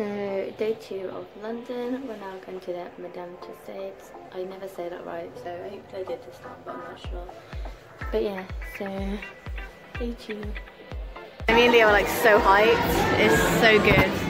So, day two of London. We're now going to the Madame Tussauds. I never say that right, so I hope I did this time, but I'm not sure. But yeah, so day two. Me and Leo are like so hyped. It's so good.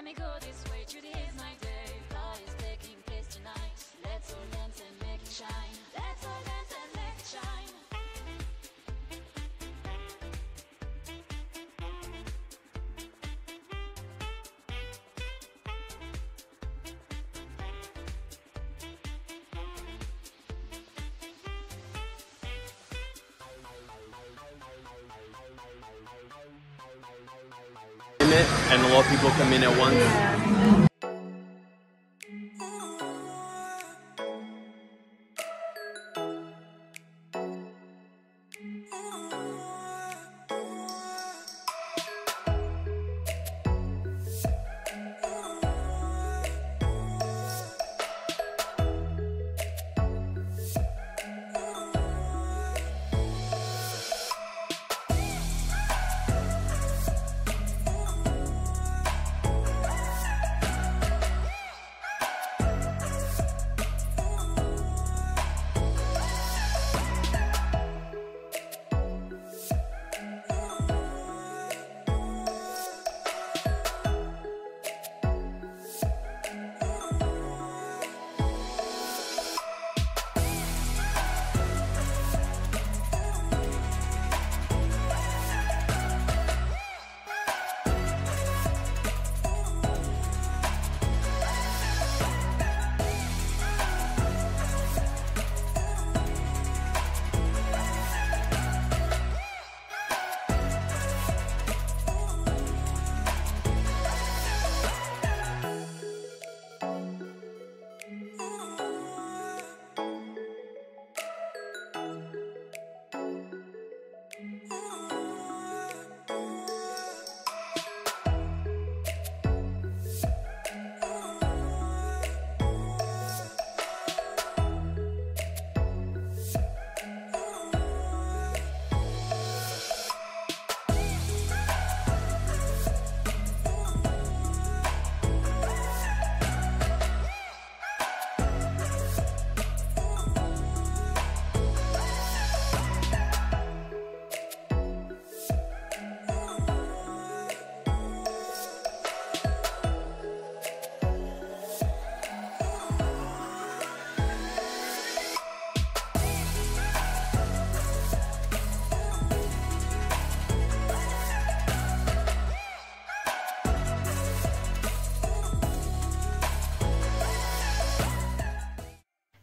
Let me go this way. Today is my day. God is taking place tonight. Let's all dance and make it shine. And a lot of people come in at once.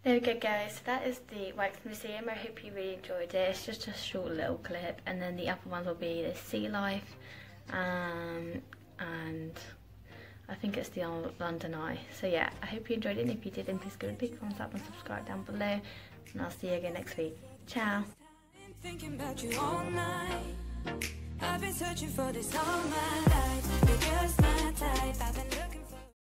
Go guys, so that is the Wax Museum. I hope you really enjoyed it. It's just a short little clip and then the other ones will be the sea life um, and I think it's the London Eye. So yeah, I hope you enjoyed it and if you did then please give it a big thumbs up and subscribe down below and I'll see you again next week. Ciao! Thinking about you all night I've been searching for this all my life You're just my type